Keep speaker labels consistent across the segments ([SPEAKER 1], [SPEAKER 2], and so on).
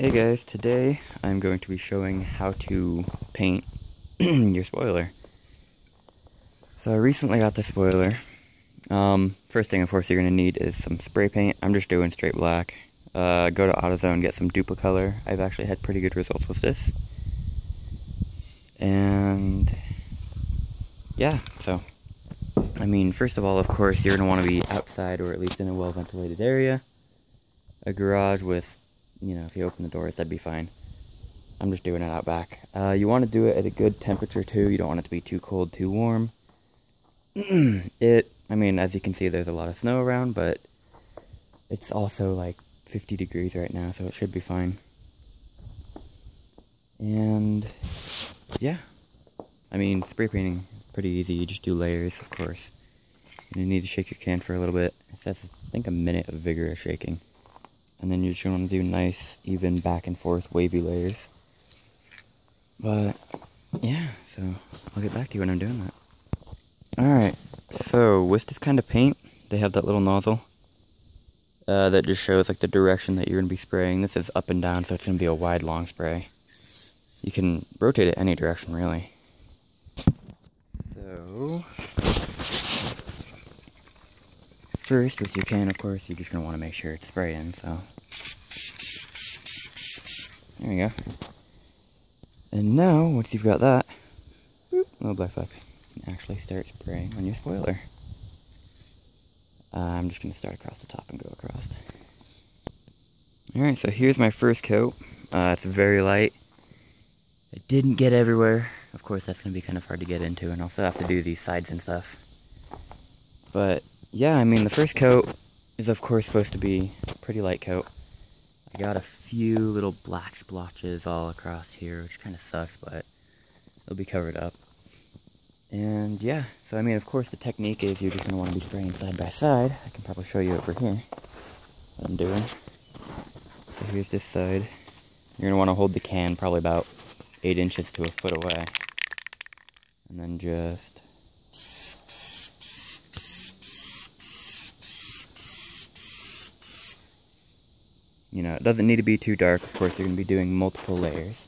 [SPEAKER 1] Hey guys, today I'm going to be showing how to paint your spoiler. So I recently got the spoiler. Um, first thing of course you're going to need is some spray paint. I'm just doing straight black. Uh, go to AutoZone, get some Duplicolor. I've actually had pretty good results with this. And yeah, so I mean, first of all, of course, you're going to want to be outside or at least in a well ventilated area. A garage with you know, if you open the doors, that'd be fine. I'm just doing it out back. Uh, you want to do it at a good temperature too. You don't want it to be too cold, too warm. it, I mean, as you can see, there's a lot of snow around, but it's also like 50 degrees right now, so it should be fine. And yeah, I mean, spray painting is pretty easy. You just do layers, of course. And you need to shake your can for a little bit. That's, I think, a minute of vigorous shaking. And then you're just to do nice, even back and forth wavy layers. But, yeah, so I'll get back to you when I'm doing that. Alright, so with this kind of paint, they have that little nozzle. Uh, that just shows like the direction that you're going to be spraying. This is up and down, so it's going to be a wide, long spray. You can rotate it any direction, really. So, first with your can, of course, you're just going to want to make sure it's spraying, so. There we go. And now, once you've got that, whoop, little black flag, actually start spraying on your spoiler. Uh, I'm just going to start across the top and go across. Alright, so here's my first coat. Uh, it's very light. It didn't get everywhere. Of course, that's going to be kind of hard to get into, and also have to do these sides and stuff. But yeah, I mean, the first coat is of course supposed to be a pretty light coat. I got a few little black splotches all across here, which kind of sucks, but it'll be covered up. And yeah, so I mean, of course, the technique is you're just going to want to be spraying side by side. I can probably show you over here what I'm doing. So here's this side. You're going to want to hold the can probably about 8 inches to a foot away. And then just You know, it doesn't need to be too dark. Of course, you're going to be doing multiple layers.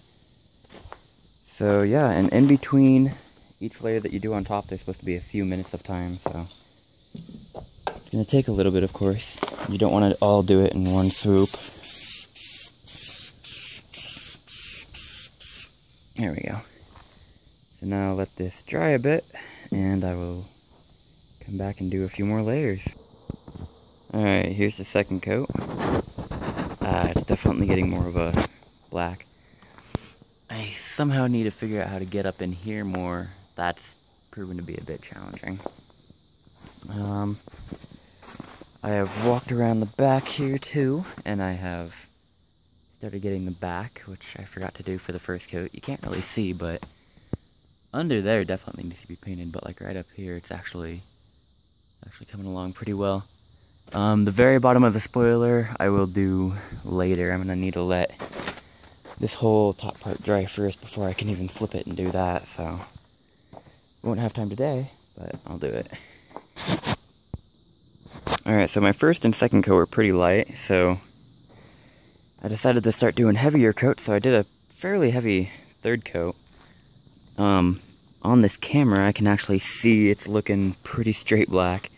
[SPEAKER 1] So yeah, and in between each layer that you do on top, there's supposed to be a few minutes of time, so it's going to take a little bit, of course. You don't want to all do it in one swoop. There we go. So now I'll let this dry a bit, and I will come back and do a few more layers. Alright, here's the second coat. Definitely getting more of a black. I somehow need to figure out how to get up in here more. That's proven to be a bit challenging. Um, I have walked around the back here too, and I have started getting the back, which I forgot to do for the first coat. You can't really see, but under there definitely needs to be painted, but like right up here, it's actually actually coming along pretty well. Um, the very bottom of the spoiler I will do later. I'm gonna need to let this whole top part dry first before I can even flip it and do that, so won't have time today, but I'll do it. Alright, so my first and second coat were pretty light, so I decided to start doing heavier coats, so I did a fairly heavy third coat. Um, on this camera, I can actually see it's looking pretty straight black.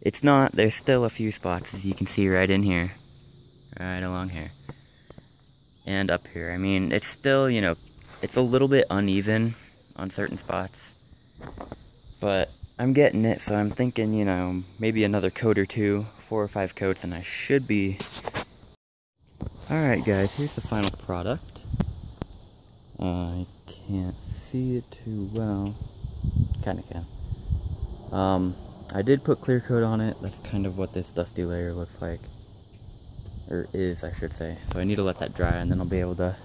[SPEAKER 1] It's not, there's still a few spots, as you can see right in here. Right along here. And up here. I mean, it's still, you know, it's a little bit uneven on certain spots. But I'm getting it, so I'm thinking, you know, maybe another coat or two, four or five coats, and I should be... Alright guys, here's the final product. I can't see it too well. Kinda can. Um, I did put clear coat on it. That's kind of what this dusty layer looks like. Or is, I should say. So I need to let that dry and then I'll be able to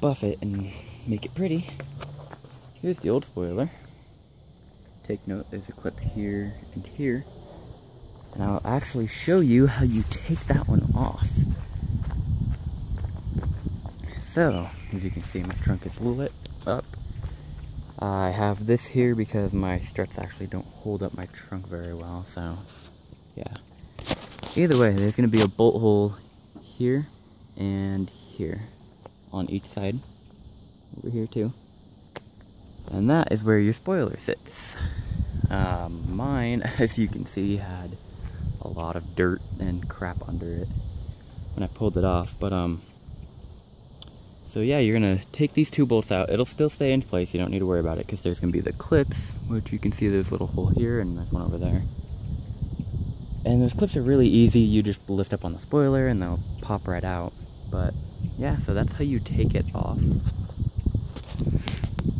[SPEAKER 1] buff it and make it pretty. Here's the old spoiler. Take note, there's a clip here and here. And I'll actually show you how you take that one off. So, as you can see, my trunk is lit up. I have this here because my struts actually don't hold up my trunk very well, so yeah. Either way, there's to be a bolt hole here and here on each side. Over here too. And that is where your spoiler sits. Um, mine, as you can see, had a lot of dirt and crap under it when I pulled it off. But, um, so yeah, you're gonna take these two bolts out. It'll still stay in place. You don't need to worry about it because there's gonna be the clips, which you can see there's a little hole here and there's one over there. And those clips are really easy. You just lift up on the spoiler and they'll pop right out. But yeah, so that's how you take it off. And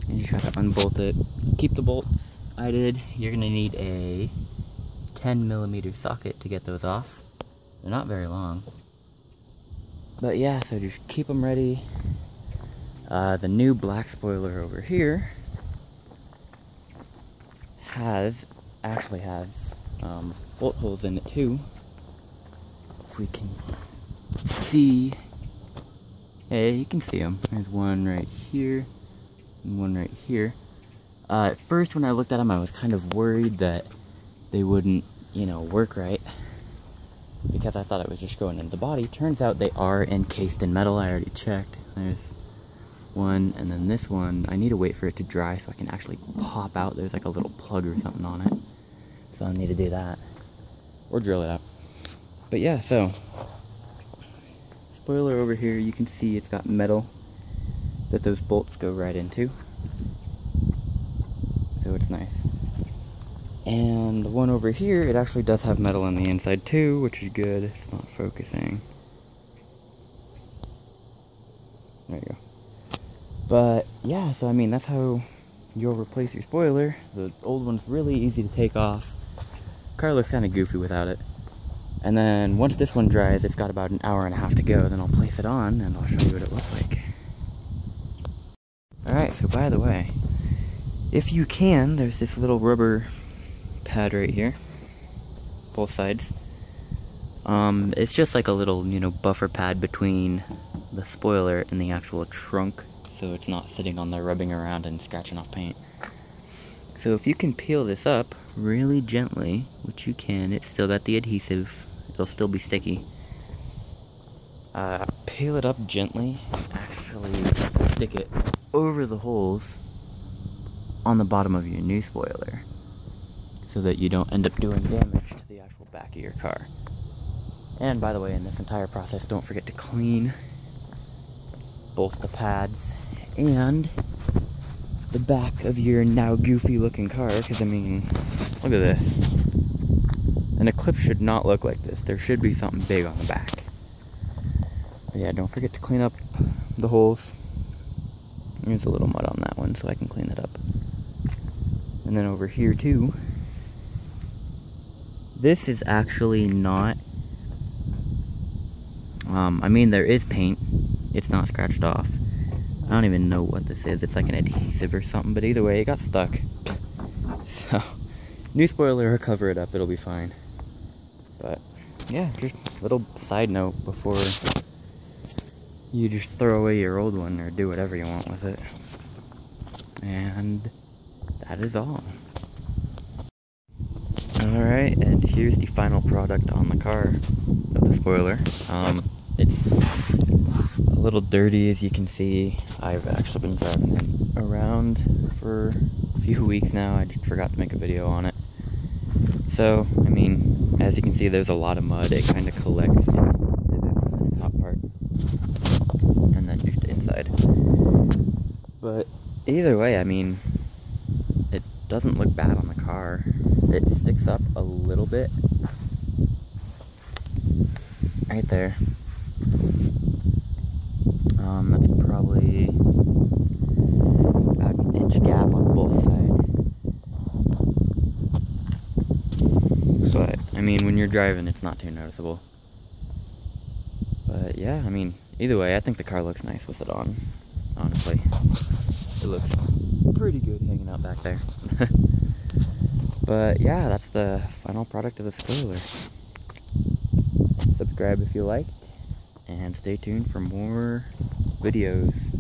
[SPEAKER 1] you try to unbolt it. Keep the bolts. I did. You're gonna need a 10 millimeter socket to get those off. They're not very long. But yeah, so just keep them ready. Uh, the new black spoiler over here has, actually has, um, bolt holes in it too. If we can see, hey, you can see them. There's one right here, and one right here. Uh, at first, when I looked at them, I was kind of worried that they wouldn't, you know, work right. Because I thought it was just going into the body. Turns out they are encased in metal. I already checked. There's one, and then this one, I need to wait for it to dry so I can actually pop out. There's like a little plug or something on it. So I'll need to do that. Or drill it out. But yeah, so. Spoiler over here, you can see it's got metal that those bolts go right into so it's nice. And the one over here, it actually does have metal on the inside too, which is good. It's not focusing. There you go. But yeah, so I mean, that's how you'll replace your spoiler. The old one's really easy to take off. Car looks kind of goofy without it. And then once this one dries, it's got about an hour and a half to go. Then I'll place it on and I'll show you what it looks like. Alright, so by the way, if you can, there's this little rubber pad right here, both sides. Um, it's just like a little, you know, buffer pad between the spoiler and the actual trunk, so it's not sitting on there rubbing around and scratching off paint. So if you can peel this up really gently, which you can, it's still got the adhesive, it'll still be sticky. Uh, peel it up gently, actually stick it over the holes on the bottom of your new spoiler so that you don't end up doing damage to the actual back of your car. And by the way, in this entire process, don't forget to clean both the pads and the back of your now goofy looking car because I mean, look at this. An Eclipse should not look like this. There should be something big on the back. But yeah, don't forget to clean up the holes. There's a little mud on that one, so I can clean that up. And then over here too, this is actually not, um, I mean there is paint, it's not scratched off. I don't even know what this is, it's like an adhesive or something, but either way, it got stuck. So, new spoiler, or cover it up, it'll be fine. But, yeah, just little side note before you just throw away your old one or do whatever you want with it. And that is all. Alright, and here's the final product on the car of the spoiler. Um, it's a little dirty as you can see. I've actually been driving it around for a few weeks now. I just forgot to make a video on it. So, I mean, as you can see, there's a lot of mud. It kind of collects in this top part. And then just inside. But either way, I mean, it doesn't look bad on the car. It sticks up a little bit. Right there. Um, that's probably about an inch gap on both sides. But, I mean, when you're driving, it's not too noticeable. But, yeah, I mean, either way, I think the car looks nice with it on, honestly. It looks pretty good hanging out back there. but yeah, that's the final product of the spoiler. Subscribe if you liked, and stay tuned for more videos.